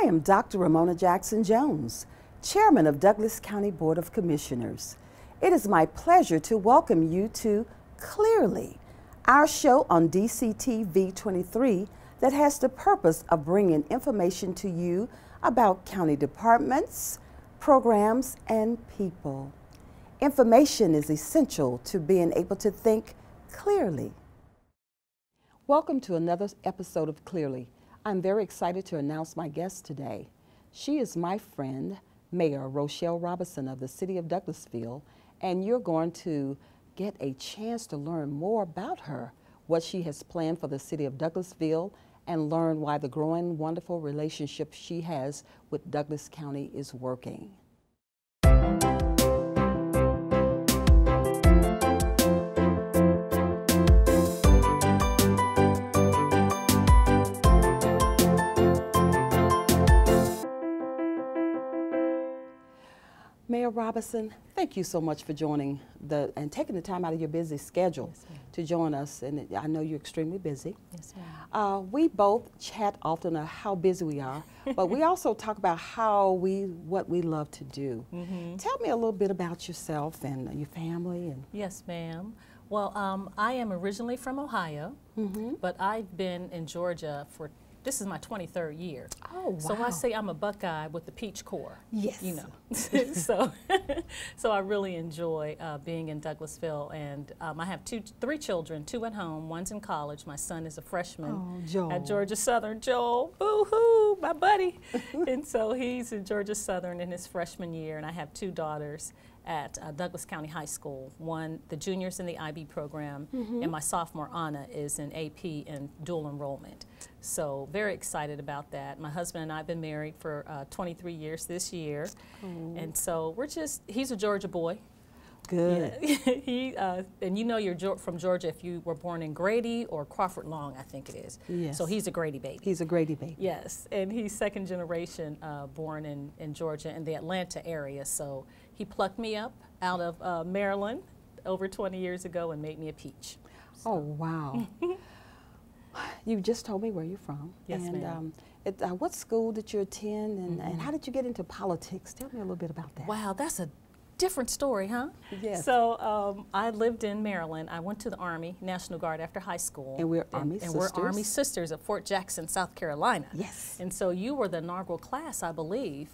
I am Dr. Ramona Jackson Jones, Chairman of Douglas County Board of Commissioners. It is my pleasure to welcome you to Clearly, our show on DCTV 23 that has the purpose of bringing information to you about county departments, programs, and people. Information is essential to being able to think clearly. Welcome to another episode of Clearly. I'm very excited to announce my guest today. She is my friend, Mayor Rochelle Robinson of the City of Douglasville, and you're going to get a chance to learn more about her, what she has planned for the City of Douglasville, and learn why the growing wonderful relationship she has with Douglas County is working. Mayor Robinson, thank you so much for joining the and taking the time out of your busy schedule yes, to join us. And I know you're extremely busy. Yes, uh, we both chat often of how busy we are, but we also talk about how we what we love to do. Mm -hmm. Tell me a little bit about yourself and your family. And yes, ma'am. Well, um, I am originally from Ohio, mm -hmm. but I've been in Georgia for this is my 23rd year. Oh, wow. So I say I'm a Buckeye with the Peach Corps. Yes. You know. so, so I really enjoy uh, being in Douglasville, and um, I have two, three children, two at home, one's in college. My son is a freshman oh, at Georgia Southern. Joel, boo hoo, my buddy. and so he's in Georgia Southern in his freshman year, and I have two daughters at uh, Douglas County High School. One, the juniors in the IB program, mm -hmm. and my sophomore Anna is in AP and dual enrollment. So very excited about that. My husband and I have been married for uh, 23 years this year, and so we're just, he's a Georgia boy. Good. Yeah. he uh, and you know you're from Georgia if you were born in Grady or Crawford Long, I think it is. Yes. So he's a Grady baby. He's a Grady baby. Yes, and he's second generation uh, born in in Georgia in the Atlanta area. So he plucked me up out of uh, Maryland over 20 years ago and made me a peach. So. Oh wow. you just told me where you're from. Yes, and, ma'am. Um, uh, what school did you attend, and, mm -hmm. and mm-hmm. how did you get into politics? Tell me a little bit about that. Wow, that's a different story, huh? Yes. So um, I lived in Maryland. I went to the Army, National Guard after high school. And we're Army and, sisters. And we're Army sisters at Fort Jackson, South Carolina. Yes. And so you were the inaugural class, I believe,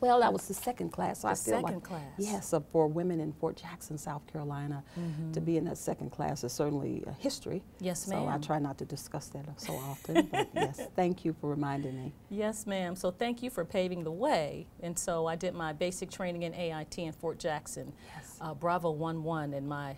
well, that was the second class. So the I feel second like, class. Yes, uh, for women in Fort Jackson, South Carolina, mm -hmm. to be in that second class is certainly a history. Yes, ma'am. So I try not to discuss that so often. but yes, thank you for reminding me. Yes, ma'am. So thank you for paving the way. And so I did my basic training in AIT in Fort Jackson, yes. uh, Bravo 1-1, and my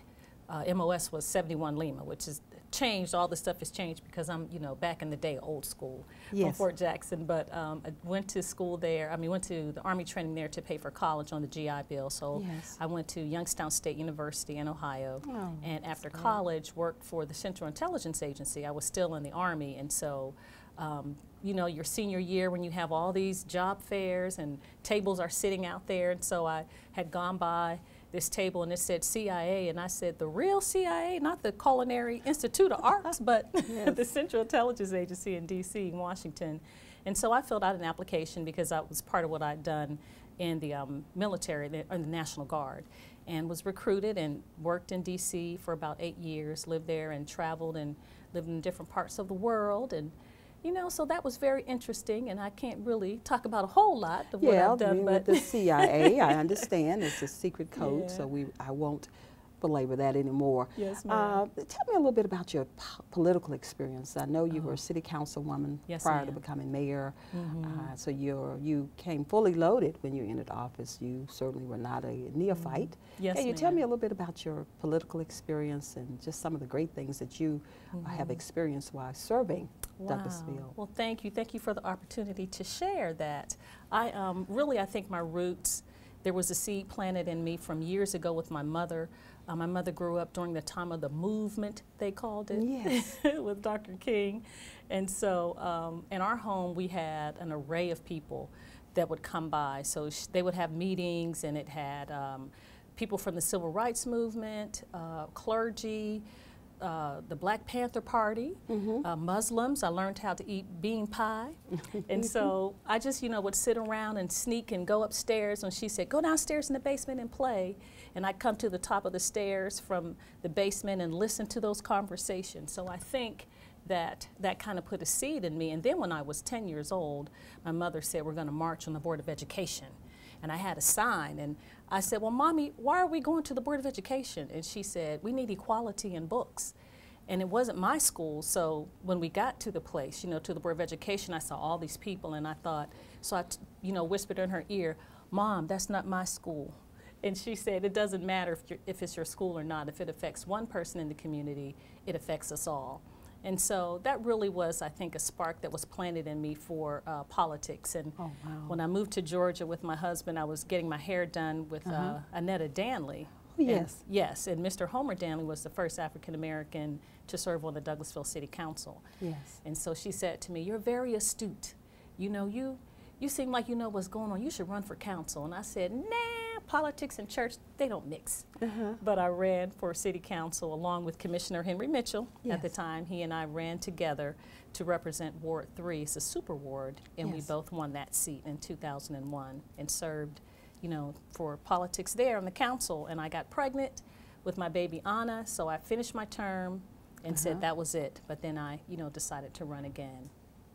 uh, MOS was 71 Lima, which is changed. All the stuff has changed because I'm, you know, back in the day, old school yes. from Fort Jackson. But um, I went to school there. I mean, went to the Army training there to pay for college on the GI Bill. So yes. I went to Youngstown State University in Ohio. Oh, and after college, worked for the Central Intelligence Agency. I was still in the Army, and so. Um, you know, your senior year when you have all these job fairs and tables are sitting out there. And so I had gone by this table and it said CIA, and I said, the real CIA, not the Culinary Institute of Arts, but yes. the Central Intelligence Agency in D.C., Washington. And so I filled out an application because that was part of what I'd done in the um, military, the, the National Guard, and was recruited and worked in D.C. for about eight years, lived there and traveled and lived in different parts of the world and you know, so that was very interesting, and I can't really talk about a whole lot of yeah, what I've done. but the CIA, I understand it's a secret code, yeah. so we I won't belabor that anymore. Yes, uh, tell me a little bit about your political experience. I know you oh. were a city councilwoman yes, prior to becoming mayor, mm -hmm. uh, so you you came fully loaded when you entered office. You certainly were not a neophyte. Mm -hmm. Yes, Can you tell me a little bit about your political experience and just some of the great things that you mm -hmm. have experienced while serving wow. Douglasville? Well, thank you. Thank you for the opportunity to share that. I um, really, I think my roots, there was a seed planted in me from years ago with my mother. Uh, my mother grew up during the time of the movement, they called it, yes. with Dr. King. And so um, in our home, we had an array of people that would come by. So they would have meetings, and it had um, people from the civil rights movement, uh, clergy, uh, the Black Panther Party, Mm-hmm. uh, Muslims. I learned how to eat bean pie. and so I just, you know, would sit around and sneak and go upstairs. And she said, go downstairs in the basement and play. And I'd come to the top of the stairs from the basement and listen to those conversations. So I think that that kind of put a seed in me. And then when I was 10 years old, my mother said, we're going to march on the Board of Education. And I had a sign, and I said, Well, Mommy, why are we going to the Board of Education? And she said, We need equality in books. And it wasn't my school, so when we got to the place, you know, to the Board of Education, I saw all these people, and I thought, so I, you know, whispered in her ear, Mom, that's not my school. And she said, It doesn't matter if, you're, if it's your school or not. If it affects one person in the community, it affects us all. And so that really was, I think, a spark that was planted in me for uh, politics. And Oh, wow. when I moved to Georgia with my husband, I was getting my hair done with uh Uh-huh. Annetta Danley. Oh, And- yes. yes, and Mr. Homer Danley was the first African American to serve on the Douglasville City Council. Yes. And so she said to me, "You're very astute. You know, you you seem like you know what's going on. You should run for council." And I said, "Nah, politics and church they don't mix." Uh-huh. But I ran for city council along with Commissioner Henry Mitchell at the time. He and I ran together to represent Ward 3. It's a super ward, and we both won that seat in 2001 and served, you know, for politics there on the council. And I got pregnant with my baby Anna, so I finished my term and Uh-huh. said that was it. But then I, you know, decided to run again,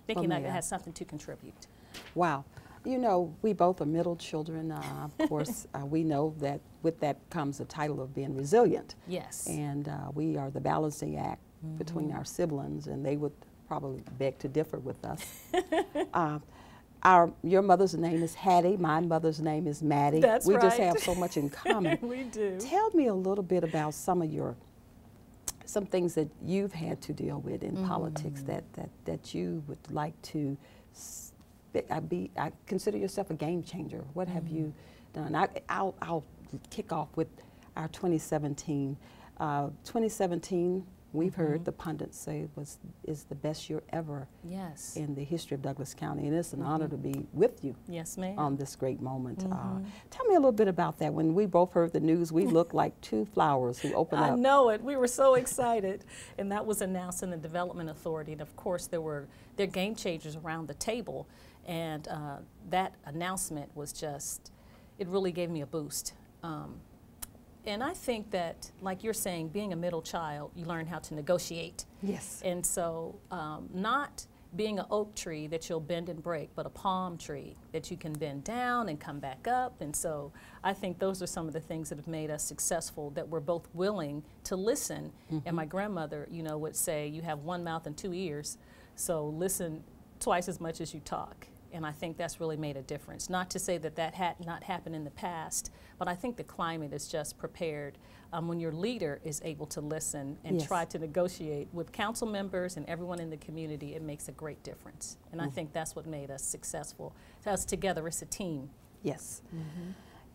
thinking may I- had something to contribute. Wow. You know, we both are middle children. Uh, of course, uh, we know that with that comes the title of being resilient. Yes. And uh, we are the balancing act between Mm-hmm. our siblings, and they would probably beg to differ with us. uh, our, your mother's name is Hattie. My mother's name is Maddie. That's we just have so much in common. we do. Tell me a little bit about some of your some things that you've had to deal with in politics Mm. that, that, that you would like to I be I consider yourself a game changer. What have you Mm. done? I, I'll, I'll kick off with our 2017. Uh, 2017, we've Mm-hmm. heard the pundits say was is the best year ever Yes. in the history of Douglas County, and it's an honor Mm-hmm. to be with you yes, ma'am. on this great moment. Uh, Mhm. tell me a little bit about that. When we both heard the news, we looked like two flowers who opened I up. I know it. We were so excited. And that was announced in the Development Authority. And of course, there were there game changers around the table. And uh, that announcement was just, it really gave me a boost. Um, and I think that, like you're saying, being a middle child, you learn how to negotiate. Yes. And so, um, not being an oak tree that you'll bend and break, but a palm tree that you can bend down and come back up. And so, I think those are some of the things that have made us successful. That we're both willing to listen. And my grandmother, you know, would say, "You have one mouth and two ears, so listen twice as much as you talk." And I think that's really made a difference. Not to say that that had not happened in the past, but I think the climate is just prepared um, when your leader is able to listen and Yes. try to negotiate with council members and everyone in the community. It makes a great difference, and I think that's what made us successful. Us together, it's a team. Yes.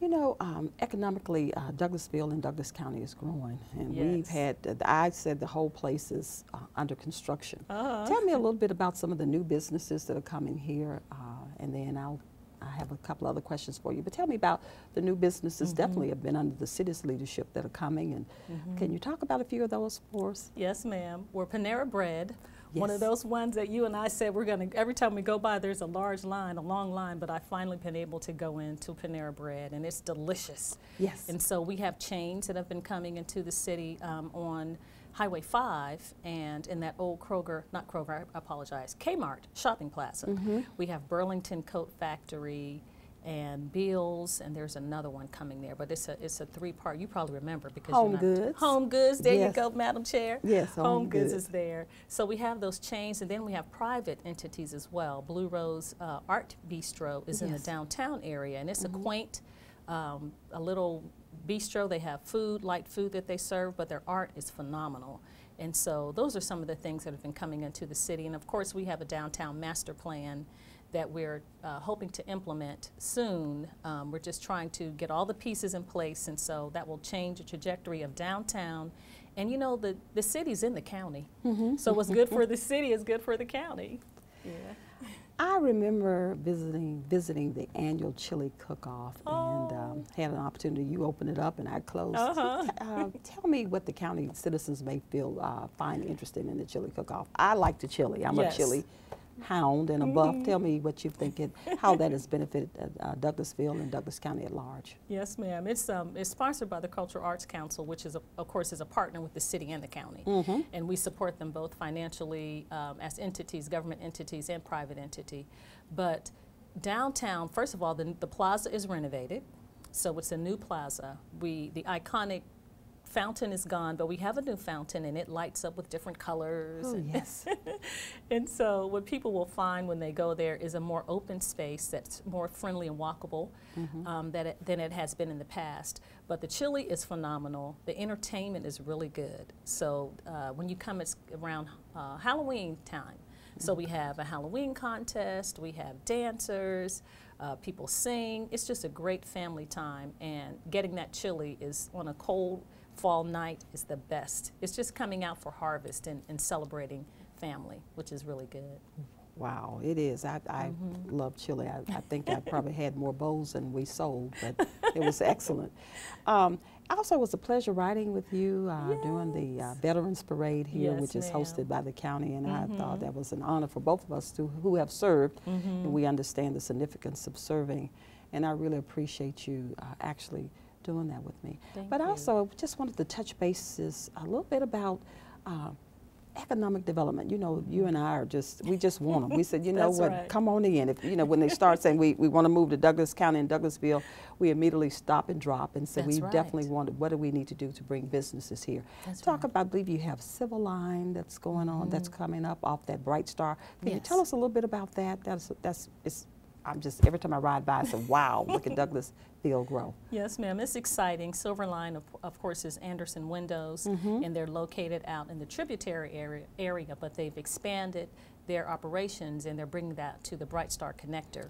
You know, um, economically, uh, Douglasville and Douglas County is growing, and we've had. Uh, I said the whole place is uh, under construction. Uh-huh. Tell me a little bit about some of the new businesses that are coming here, uh, and then I'll. I have a couple other questions for you, but tell me about the new businesses. Mm-hmm. Definitely have been under the city's leadership that are coming, and Mm-hmm. can you talk about a few of those for us? Yes, ma'am. We're Panera Bread. One of those ones that you and I said we're going to, every time we go by, there's a large line, a long line, but I've finally been able to go into Panera Bread, and it's delicious. Yes. And so we have chains that have been coming into the city um, on Highway 5 and in that old Kroger, not Kroger, I apologize, Kmart shopping plaza. Mm-hmm. We have Burlington Coat Factory and bills, and there's another one coming there, but it's a it's a three part. You probably remember because Home you're not, Goods. Home Goods. There Yes. you go, Madam Chair. Yes, Home Goods Goods. is there. So we have those chains, and then we have private entities as well. Blue Rose uh, Art Bistro is in the downtown area, and it's a quaint, um, a little bistro. They have food, light food that they serve, but their art is phenomenal. And so those are some of the things that have been coming into the city. And of course, we have a downtown master plan that we're uh, hoping to implement soon. Um, we're just trying to get all the pieces in place, and so that will change the trajectory of downtown. And you know, the, the city's in the county. So what's good for the city is good for the county. Yeah. I remember visiting visiting the annual chili cook-off Oh. and um, had an opportunity. You opened it up and I closed. Uh-huh. Uh, tell me what the county citizens may feel uh, find interesting in the chili cook-off. I like the chili. I'm Yes. a chili hound and a buff. Tell me what you think it, how that has benefited uh, uh, Douglasville and Douglas County at large. Yes, ma'am. It's um, it's sponsored by the Cultural Arts Council, which is, a, of course, is a partner with the city and the county, Mm-hmm. and we support them both financially um, as entities, government entities, and private entity. But downtown, first of all, the, the plaza is renovated, so it's a new plaza. We the iconic fountain is gone, but we have a new fountain, and it lights up with different colors. Oh and- yes. and so, what people will find when they go there is a more open space that's more friendly and walkable um, that it, than it has been in the past. But the chili is phenomenal. The entertainment is really good. So, uh, when you come, it's around uh, Halloween time. So, we have a Halloween contest, we have dancers, uh, people sing. It's just a great family time, and getting that chili is on a cold fall night is the best. It's just coming out for harvest and, and celebrating family, which is really good. Wow, it is. I, I Mm-hmm. love chili. I, I think I probably had more bowls than we sold, but it was excellent. Um, also, it was a pleasure riding with you uh, during the uh, Veterans Parade here, Yes, which is. Mm-hmm. hosted by the county, and I thought that was an honor for both of us to, who have served, and we understand the significance of serving. And I really appreciate you uh, actually doing that with me. Thank but you. also, just wanted to touch bases a little bit about. Uh, economic development. You know, you and I are just, we just want them. We said, you know what, right. come on in. If, you know, when they start saying we, we want to move to Douglas County and Douglasville, we immediately stop and drop and say, That's we right. definitely want to, what do we need to do to bring businesses here? That's Talk right. about, I believe you have Silverline that's going on, that's coming up off that Bright Star. Can you tell Mm-hmm. Us a little bit about that? That's, that's, it's, I'm just, every time I ride by, I say, wow, look at Douglasville grow. Yes, ma'am. It's exciting. Silverline, of, of course, is Andersen Windows, mm-hmm. and they're located out in the tributary area, area, but they've expanded their operations and they're bringing that to the Bright Star connector.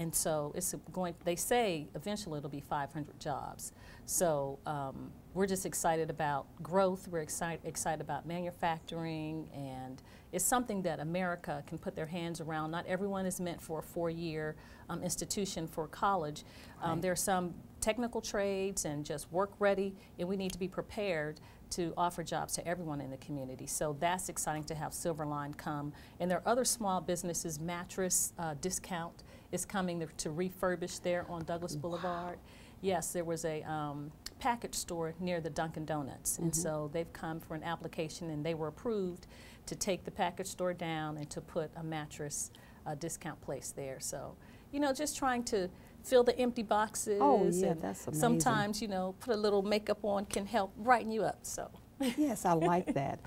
And so it's going, they say eventually it'll be 500 jobs. So um, we're just excited about growth. We're excited, excited about manufacturing, and it's something that America can put their hands around. Not everyone is meant for a four year um, institution for college. Um, Right. there are some technical trades and just work ready, and we need to be prepared to offer jobs to everyone in the community. So that's exciting to have Silverline come. And there are other small businesses, mattress uh, discount is coming to, to refurbish there on Douglas Boulevard. Yes, there was a um, package store near the Dunkin' Donuts, and so they've come for an application and they were approved to take the package store down and to put a mattress uh, discount place there. So, you know, just trying to fill the empty boxes. Oh, yeah, and that's amazing. Sometimes, you know, put a little makeup on can help brighten you up. So, yes, I like that.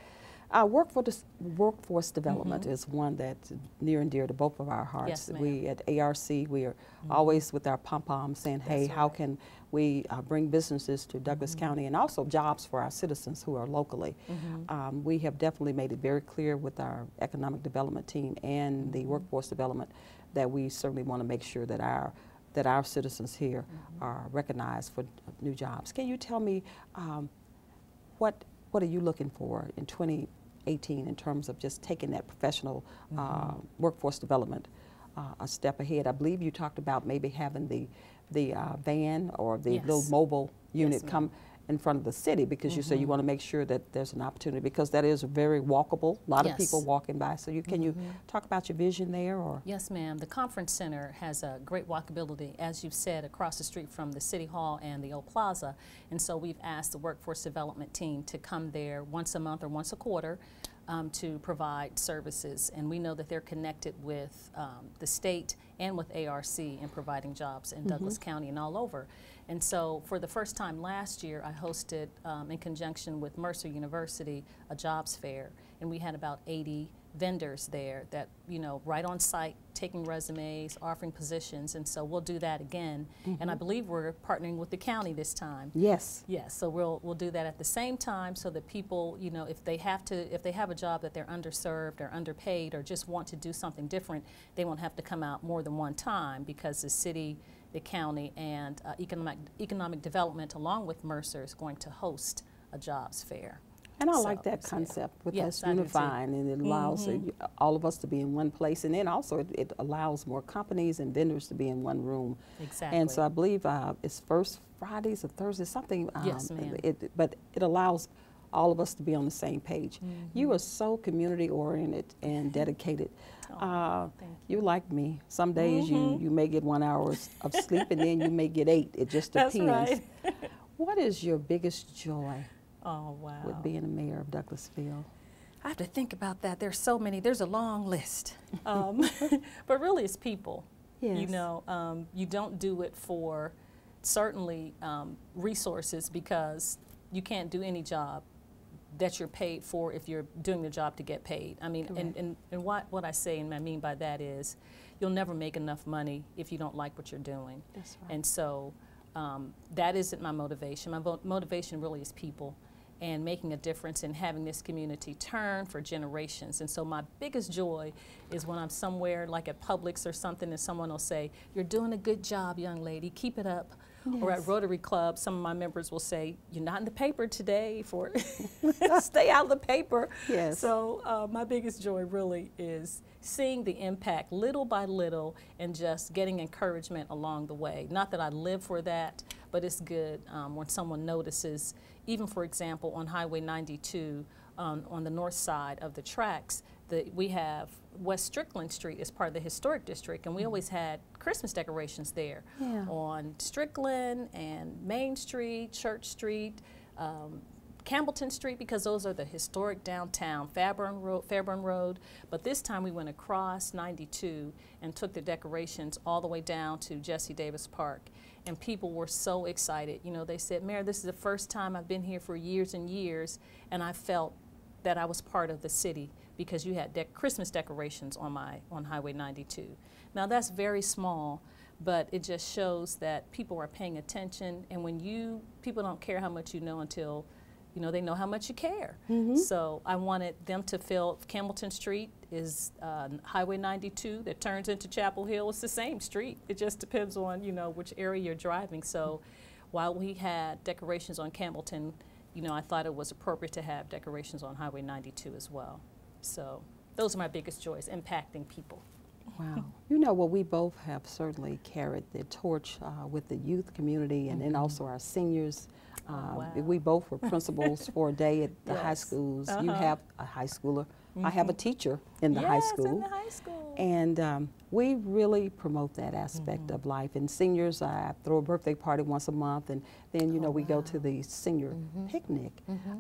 Uh, workforce, workforce development is one that's near and dear to both of our hearts. Yes, we at ARC, we are always with our pom pom saying, hey, That's how right. can we uh, bring businesses to Douglas County and also jobs for our citizens who are locally? Um, we have definitely made it very clear with our economic development team and the workforce development that we certainly want to make sure that our that our citizens here are recognized for new jobs. Can you tell me um, what what are you looking for in 2018 in terms of just taking that professional uh, workforce development uh, a step ahead? I believe you talked about maybe having the the uh, van or the little mobile unit ma'am. come in front of the city because you say you want to make sure that there's an opportunity because that is very walkable. A lot of people walking by. So you can you talk about your vision there or? yes, ma'am. The conference center has a great walkability, as you've said, across the street from the City Hall and the old plaza. And so we've asked the workforce development team to come there once a month or once a quarter um, to provide services. And we know that they're connected with um, the state and with ARC in providing jobs in Douglas County and all over. And so, for the first time last year, I hosted, um, in conjunction with Mercer University, a jobs fair, and we had about 80 vendors there that, you know, right on site, taking resumes, offering positions, and so we'll do that again. And I believe we're partnering with the county this time. Yes. Yes, so we'll, we'll do that at the same time so that people, you know, if they have to, if they have a job that they're underserved or underpaid or just want to do something different, they won't have to come out more than one time because the city, the county, and uh, economic, economic development, along with Mercer, is going to host a jobs fair. And I So, like that concept with Yes, us unifying, and it allows uh, Mhm. y- all of us to be in one place, and then also it, it allows more companies and vendors to be in one room. Exactly. And so I believe uh, it's first Fridays or Thursdays, something. Um, Yes, ma'am. It, but it allows all of us to be on the same page. You Mm-hmm. are so community oriented and dedicated. Oh, Uh, you like me. Some days you, Mhm. you may get one hour of sleep, and then you may get eight. It just That's depends. right. What is your biggest joy Oh, wow. with being a mayor of Douglasville? I have to think about that. There's so many. There's a long list. Um, but really, it's people. Yes. You know, um, you don't do it for certainly um, resources because you can't do any job that you're paid for if you're doing the job to get paid. I mean, and, Correct. and, and what, what I say and I mean by that is you'll never make enough money if you don't like what you're doing. That's right. And so um, that isn't my motivation. My vo- motivation really is people and making a difference and having this community turn for generations. And so my biggest joy is when I'm somewhere like at Publix or something and someone will say, You're doing a good job, young lady, keep it up. Or at Rotary Club, some of my members will say, You're not in the paper today for stay out of the paper. Yes. So uh, my biggest joy really is seeing the impact little by little and just getting encouragement along the way. Not that I live for that, but it's good um, when someone notices, even for example, on Highway 92 um, on the north side of the tracks, the, we have West Strickland Street is part of the historic district, and we always had Christmas decorations there Yeah. on Strickland and Main Street, Church Street, um, Campbellton Street, because those are the historic downtown, Fairburn Road, Fairburn Road. But this time we went across 92 and took the decorations all the way down to Jesse Davis Park. And people were so excited. You know, they said, Mayor, this is the first time I've been here for years and years, and I felt that I was part of the city because you had dec Christmas decorations on my on Highway 92. Now that's very small, but it just shows that people are paying attention. And when you people don't care how much you know until you know they know how much you care. So I wanted them to feel Campbellton Street is uh, Highway 92 that turns into Chapel Hill. It's the same street. It just depends on you know which area you're driving. So while we had decorations on Campbellton, you know I thought it was appropriate to have decorations on Highway 92 as well. So those are my biggest joys, impacting people. Wow. You know, well, we both have certainly carried the torch uh, with the youth community and then also our seniors. Oh, Uh, wow. We both were principals for a day at the high schools. You Uh-huh. Mm-hmm. have a high schooler. I have a teacher in the high yes, school. in the high school. And um, we really promote that aspect Mm-hmm. of life. And seniors, I throw a birthday party once a month, and then you know Oh, we go wow. Mm-hmm. to the senior picnic.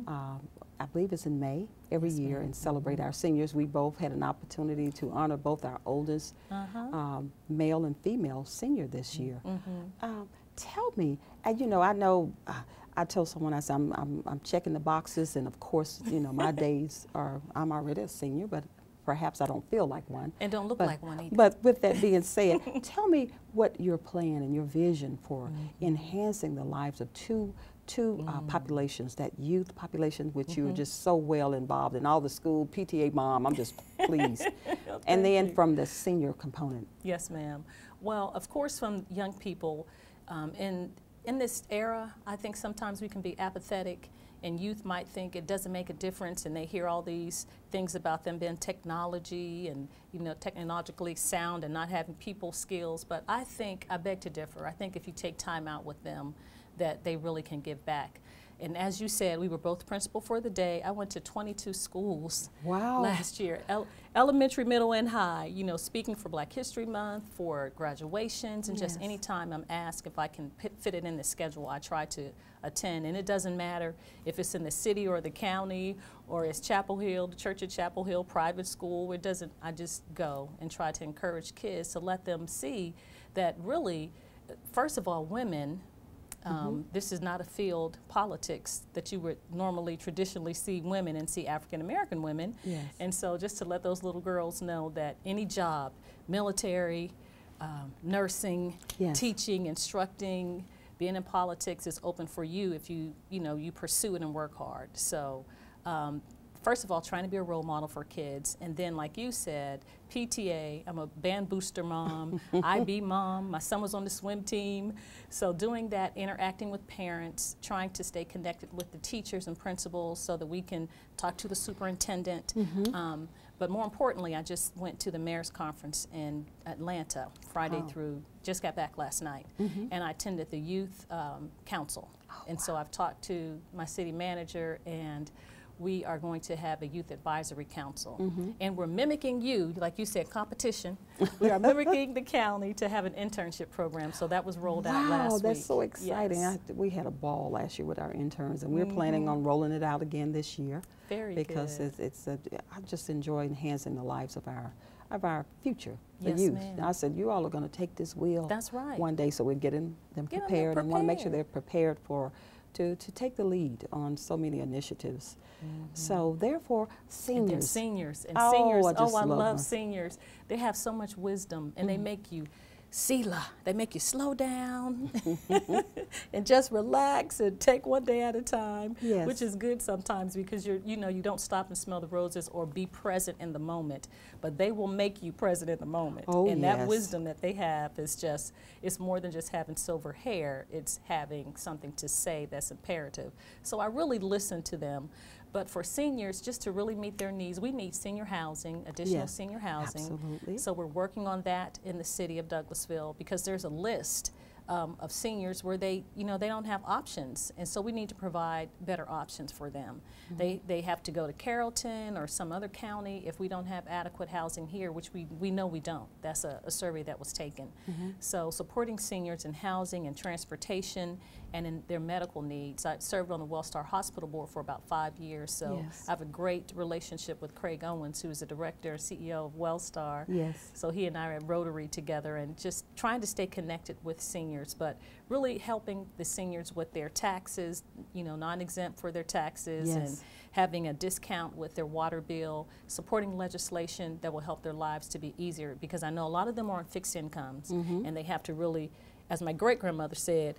Um, I believe it's in May every Yes, year. Mm-hmm. and celebrate our seniors. We both had an opportunity to honor both our oldest uh-huh. um, male and female senior this year. Mm-hmm. Um, tell me, and you know, I know. Uh, I told someone I said I'm, I'm, I'm checking the boxes, and of course, you know, my days are I'm already a senior, but perhaps I don't feel like one. And don't look But- like one either. But with that being said, tell me what your plan and your vision for Mm-hmm. enhancing the lives of two two uh, Mm. populations, that youth population, which you're Mm-hmm. just so well involved in, all the school PTA mom. I'm just pleased, and then you. from the senior component. Yes, ma'am. Well, of course, from young people, um, in in this era, I think sometimes we can be apathetic, and youth might think it doesn't make a difference, and they hear all these things about them being technology and you know technologically sound and not having people skills. But I think I beg to differ. I think if you take time out with them, that they really can give back. And as you said, we were both principal for the day. I went to 22 schools Wow. last year, el- elementary, middle, and high. You know, speaking for Black History Month, for graduations, and just Yes. any time I'm asked if I can fit, fit it in the schedule, I try to attend. And it doesn't matter if it's in the city or the county, or it's Chapel Hill, the Church of Chapel Hill, private school. It doesn't. I just go and try to encourage kids to let them see that really, first of all, women. Um, This is not a field politics that you would normally traditionally see women and see African American women. Yes. And so, just to let those little girls know that any job, military, um, nursing, Yes. teaching, instructing, being in politics is open for you if you, you know, you pursue it and work hard. So, um, first of all, trying to be a role model for kids, and then, like you said, PTA. I'm a band booster mom, IB mom. My son was on the swim team, so doing that, interacting with parents, trying to stay connected with the teachers and principals, so that we can talk to the superintendent. Mm -hmm. um, but more importantly, I just went to the mayor's conference in Atlanta Friday oh. through, just got back last night, mm -hmm. and I attended the youth um, council. Oh, and wow. so I've talked to my city manager and we are going to have a youth advisory council. Mm -hmm. And we're mimicking you, like you said, competition. we are mimicking the county to have an internship program. So that was rolled wow, out last week. Wow, that's so exciting. Yes. I, we had a ball last year with our interns, and we're mm -hmm. planning on rolling it out again this year. Very because good. it's, it's a, I just enjoy enhancing the lives of our of our future, the yes, youth. I said, you all are going to take this wheel That's right. one day, so we're getting them Get prepared, them and want to make sure they're prepared for to, to take the lead on so many initiatives. Mm -hmm. So therefore, seniors. And seniors and oh, seniors. I oh, I love, love seniors. They have so much wisdom, and mm -hmm. they mm-hmm. make you Selah. They make you slow down and just relax and take one day at a time, yes. which is good sometimes because you're, you know, you don't stop and smell the roses or be present in the moment, but they will make you present in the moment. Oh, and yes. that wisdom that they have is just, it's more than just having silver hair, it's having something to say that's imperative. So I really listen to them. But for seniors, just to really meet their needs, we need senior housing, additional yes, senior housing. Absolutely. So we're working on that in the city of Douglasville because there's a list um, of seniors where they, you know, they don't have options, and so we need to provide better options for them. Mm -hmm. They they have to go to Carrollton or some other county if we don't have adequate housing here, which we we know we don't. That's a, a survey that was taken. Mm -hmm. So supporting seniors in housing and transportation and in their medical needs. I served on the Wellstar Hospital Board for about five years, so yes. I have a great relationship with Craig Owens, who is the director and CEO of Wellstar. Yes. So he and I are at Rotary together and just trying to stay connected with seniors but really helping the seniors with their taxes, you know, non-exempt for their taxes yes. and having a discount with their water bill, supporting legislation that will help their lives to be easier because I know a lot of them are on fixed incomes mm -hmm. and they have to really, as my great-grandmother said,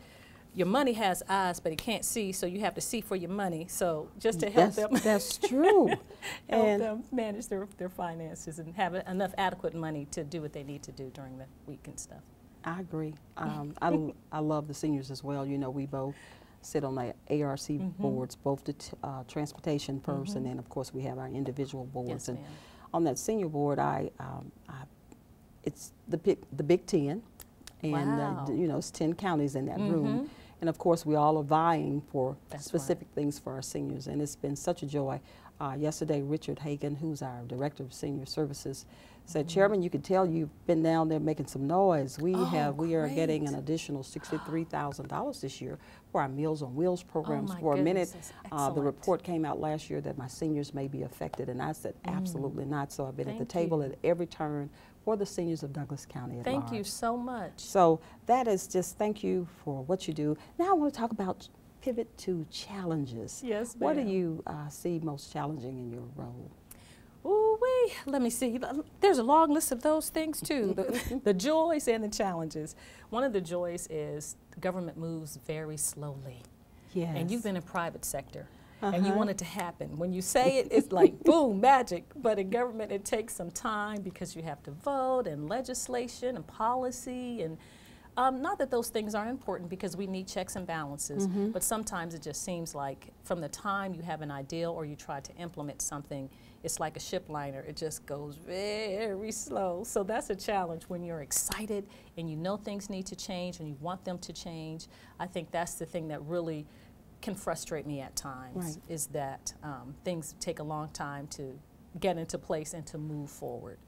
your money has eyes, but it can't see, so you have to see for your money. So just to help that's, them, that's true. help and them manage their, their finances and have enough adequate money to do what they need to do during the week and stuff. I agree. Um, I, I love the seniors as well. You know, we both sit on the ARC mm -hmm. boards, both the uh, transportation 1st mm -hmm. and mm-hmm. then of course we have our individual boards. Yes, and on that senior board, I, um, I it's the big, the Big Ten, and uh, wow. uh, you know it's ten counties in that mm -hmm. room, and of course we all are vying for That's specific right. things for our seniors, and it's been such a joy. Uh, yesterday, Richard Hagan, who's our director of senior services, said, Chairman, you can tell you've been down there making some noise. We oh, have, we great. are getting an additional $63,000 this year for our Meals on Wheels programs. Oh for a minute, uh, the report came out last year that my seniors may be affected, and I said, mm. absolutely mm. not. So I've been Thank at the table you. at every turn for the seniors of Douglas County at Thank large. you so much. So that is just thank you for what you do. Now I want to talk about pivot to challenges. Yes, What do you uh, see most challenging in your role? Ooh wee, let me see. There's a long list of those things too. the, the joys and the challenges. One of the joys is government moves very slowly. Yes. And you've been in private sector. Uh -huh. And you Uh-huh. want it to happen. When you say it, it's like boom, magic. But in government, it takes some time because you have to vote and legislation and policy and um, not that those things aren't important because we need checks and balances, mm -hmm. but sometimes it just seems like from the time you have an ideal or you try to implement something, it's like a ship liner. It just goes very slow. So that's a challenge when you're excited and you know things need to change and you want them to change. I think that's the thing that really can frustrate me at times right. is that um, things take a long time to get into place and to move forward.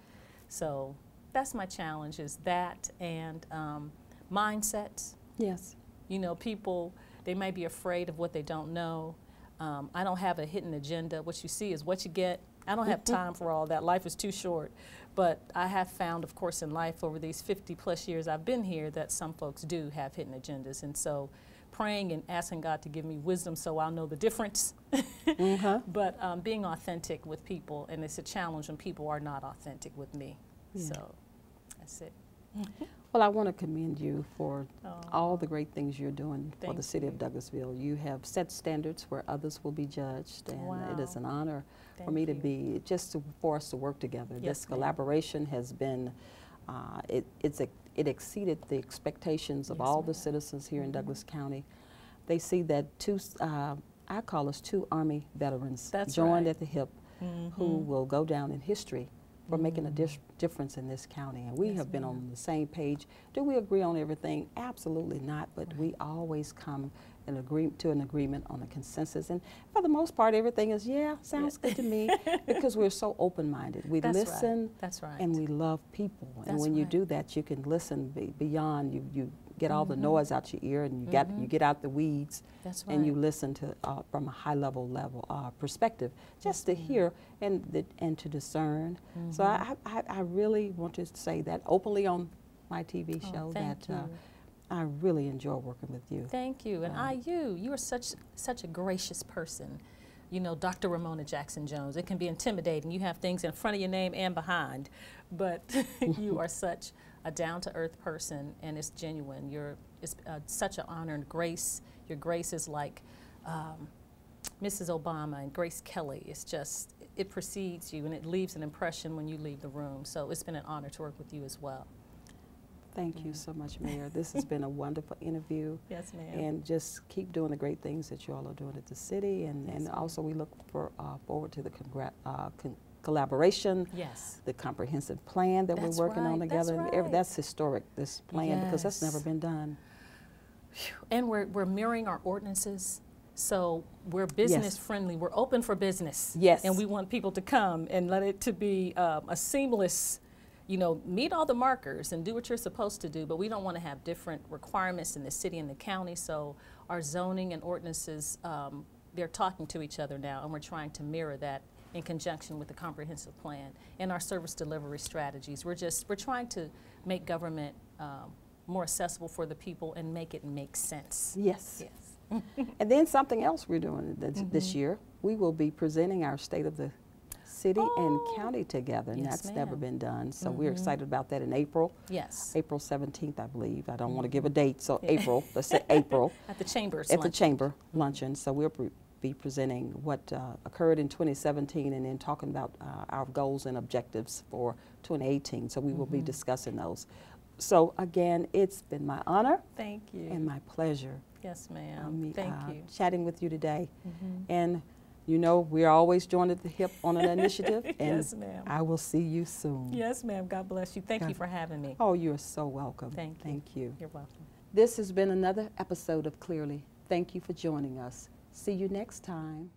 So that's my challenge is that and um, mindsets. Yes. You know, people, they may be afraid of what they don't know. Um, I don't have a hidden agenda. What you see is what you get. I don't have time for all that. Life is too short. But I have found, of course, in life over these 50 plus years I've been here that some folks do have hidden agendas. And so praying and asking God to give me wisdom so I'll know the difference. mm -hmm. But um, being authentic with people, and it's a challenge when people are not authentic with me. Yeah. So that's it. Well, I want to commend you for Oh, all the great things you're doing for the Thank city of. Douglasville. You have set standards where others will be judged, and it is an honor for thank me to be just to, for us to work together. Yes, this collaboration has been uh, it it's a, it exceeded the expectations of Yes, all the citizens here in. Douglas County. They see that two uh, I call us two Army veterans That's joined right. at the hip who Mhm. will go down in history for making a Mhm. dis- difference in this county. And we Yes, have been on the same page. Do we agree on everything? Absolutely not, but we always come in agree- to an agreement on a consensus. And for the most part, everything is, yeah, sounds good to me, because we're so open-minded. We That's right. listen That's right. and we love people. That's and when you do that, you can listen be- beyond, you, you get all the Mhm. noise out your ear and you, got, you Mhm. get out the weeds That's right. and you listen to uh, from a high level level uh, perspective, just to ma'am. hear and the, and to discern. So Mhm. I, I, I really want to say that openly on my TV Oh, show thank that uh, you. I really enjoy working with you. Thank you. And I, you, you are such such a gracious person. You know, Dr. Ramona Jackson Jones. It can be intimidating. You have things in front of your name and behind, but you are such a down to earth person, and it's genuine. You're it's uh, such an honor and grace. Your grace is like um, Mrs. Obama and Grace Kelly. It's just it precedes you, and it leaves an impression when you leave the room. So it's been an honor to work with you as well. Thank you so much, Mayor. this has been a wonderful interview. Yes, ma'am. And just keep doing the great things that you all are doing at the city. And, Yes, and also, we look for, uh, forward to the uh, con- collaboration, yes. the comprehensive plan that That's we're working on right, that's together. Every- right. that's historic, this plan, because that's never been done. And we're, we're mirroring our ordinances. So we're business Yes. friendly. We're open for business. Yes. And we want people to come and let it to be um, a seamless, you know, meet all the markers and do what you're supposed to do. But we don't want to have different requirements in the city and the county. So our zoning and ordinances, um, they're talking to each other now, and we're trying to mirror that in conjunction with the comprehensive plan and our service delivery strategies. We're just we're trying to make government um, more accessible for the people and make it make sense. Yes. Yes. And then something else we're doing this, this Mhm. year, we will be presenting our state of the city Oh. and county together, and Yes, that's never been done. So we're Mhm. excited about that in April, Yes. April 17th, I believe. I don't want to give a date, so Yeah. April, let's say April, At the chambers. at the luncheon. chamber luncheon. So we'll be presenting what uh, occurred in 2017 and then talking about uh, our goals and objectives for 2018. So we will be Mhm. discussing those. So again, it's been my honor Thank you. and my pleasure yes, ma'am. me- Thank uh, you. chatting with you today. And you know, we're always joined at the hip on an initiative. And yes, ma'am. I will see you soon. Yes, ma'am. God bless you. Thank you for having me. Oh, you're so welcome. Thank you. Thank you. You're welcome. This has been another episode of Clearly. Thank you for joining us. See you next time.